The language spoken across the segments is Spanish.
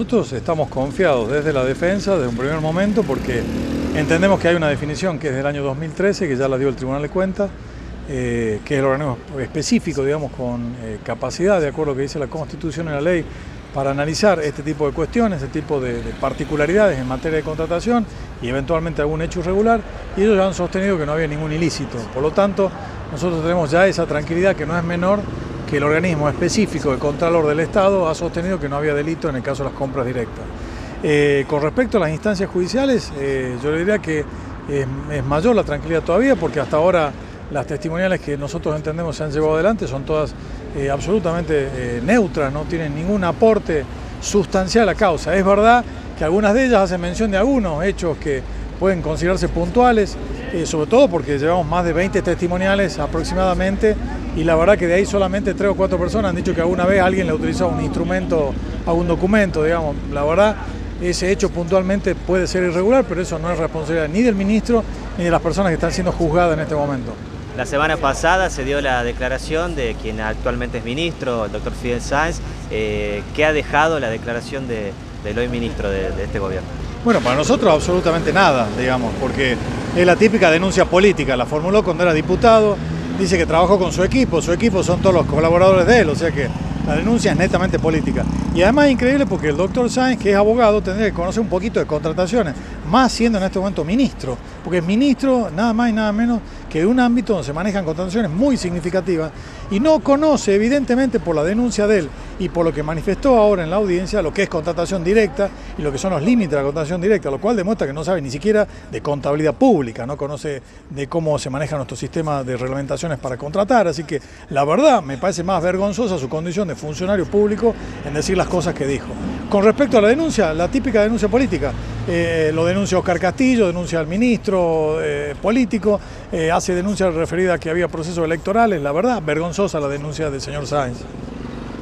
Nosotros estamos confiados desde la defensa, desde un primer momento, porque entendemos que hay una definición que es del año 2013, que ya la dio el Tribunal de Cuentas, eh, que es el organismo específico, digamos, con eh, capacidad, de acuerdo a lo que dice la Constitución y la ley, para analizar este tipo de cuestiones, este tipo de, particularidades en materia de contratación y eventualmente algún hecho irregular, y ellos ya han sostenido que no había ningún ilícito. Por lo tanto, nosotros tenemos ya esa tranquilidad que no es menor que el organismo específico de Contralor del Estado ha sostenido que no había delito en el caso de las compras directas. Eh, con respecto a las instancias judiciales, eh, yo le diría que es, mayor la tranquilidad todavía porque hasta ahora las testimoniales que nosotros entendemos se han llevado adelante son todas eh, absolutamente neutras, no tienen ningún aporte sustancial a causa. Es verdad que algunas de ellas hacen mención de algunos hechos que pueden considerarse puntuales, sobre todo porque llevamos más de 20 testimoniales aproximadamente y la verdad que de ahí solamente tres o cuatro personas han dicho que alguna vez alguien le ha utilizado un instrumento, algún documento, digamos. La verdad, ese hecho puntualmente puede ser irregular, pero eso no es responsabilidad ni del ministro ni de las personas que están siendo juzgadas en este momento. La semana pasada se dio la declaración de quien actualmente es ministro, el doctor Fidel Sáenz, eh, ¿qué ha dejado la declaración del hoy ministro de, de este gobierno? Bueno, para nosotros absolutamente nada, digamos, porque es la típica denuncia política, la formuló cuando era diputado, dice que trabajó con su equipo, su equipo son todos los colaboradores de él, o sea que la denuncia es netamente política. Y además es increíble porque el doctor Sáenz, que es abogado, tendría que conocer un poquito de contrataciones, más siendo en este momento ministro, porque es ministro nada más y nada menos que de un ámbito donde se manejan contrataciones muy significativas y no conoce evidentemente por la denuncia de él y por lo que manifestó ahora en la audiencia lo que es contratación directa y lo que son los límites de la contratación directa, lo cual demuestra que no sabe ni siquiera de contabilidad pública, no conoce de cómo se maneja nuestro sistema de reglamentaciones para contratar, así que la verdad me parece más vergonzosa su condición de funcionario público en decir las cosas que dijo. Con respecto a la denuncia, la típica denuncia política, eh, lo denuncia Oscar Castillo, denuncia al ministro eh, político, eh, hace denuncia referida a que había procesos electorales, la verdad, vergonzosa la denuncia del señor Sáenz.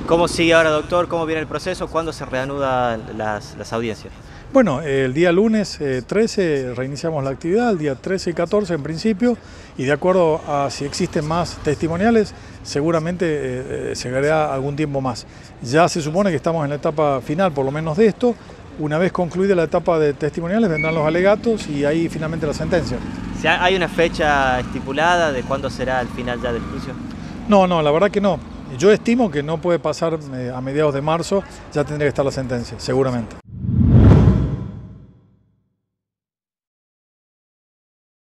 ¿Cómo sigue ahora, doctor? ¿Cómo viene el proceso? ¿Cuándo se reanudan las, audiencias? Bueno, el día lunes 13 eh, reiniciamos la actividad, el día 13 y 14 en principio, y de acuerdo a si existen más testimoniales, seguramente eh, eh, se hará algún tiempo más. Ya se supone que estamos en la etapa final, por lo menos de esto. Una vez concluida la etapa de testimoniales, vendrán los alegatos y ahí finalmente la sentencia. ¿Hay una fecha estipulada de cuándo será el final ya del juicio? No, no, la verdad que no. Yo estimo que no puede pasar eh, a mediados de marzo, ya tendría que estar la sentencia, seguramente.